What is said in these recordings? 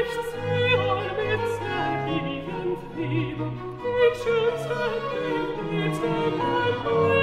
Ich schütze den Blitz der Balkon.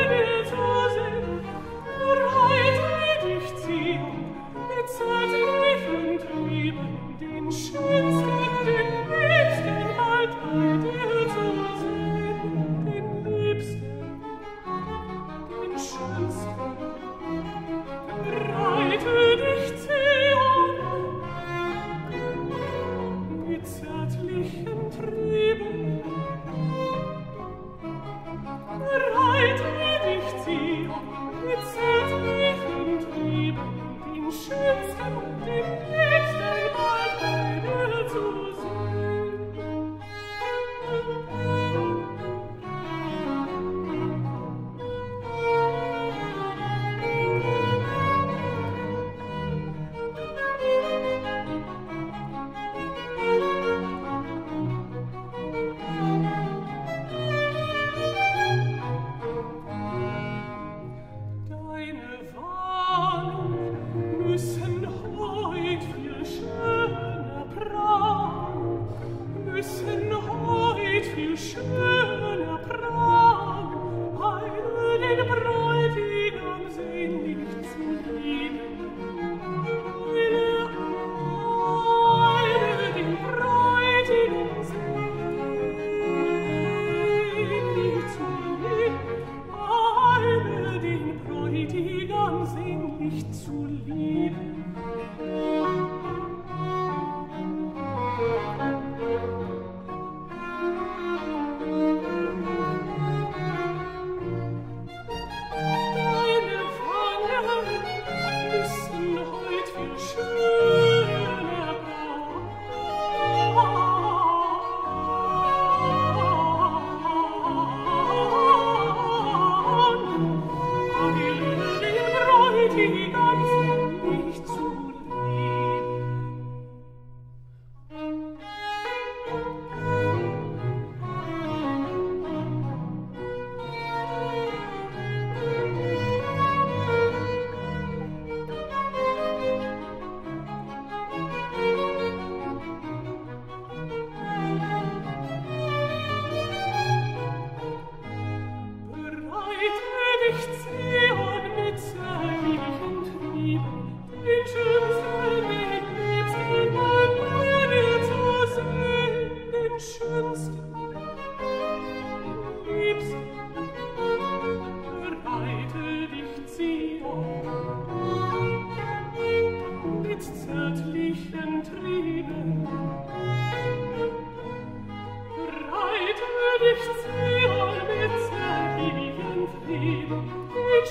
wissen heut viel schöner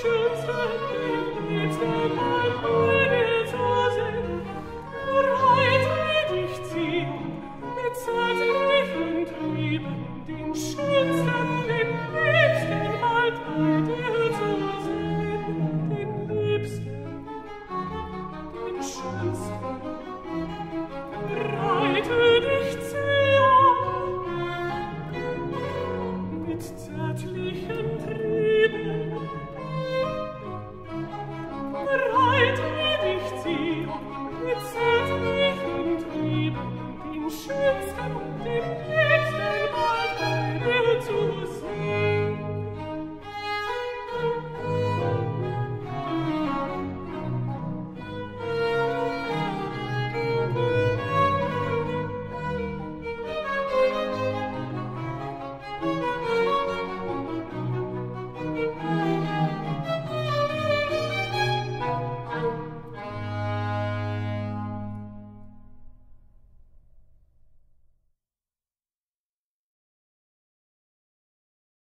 schönste Bild.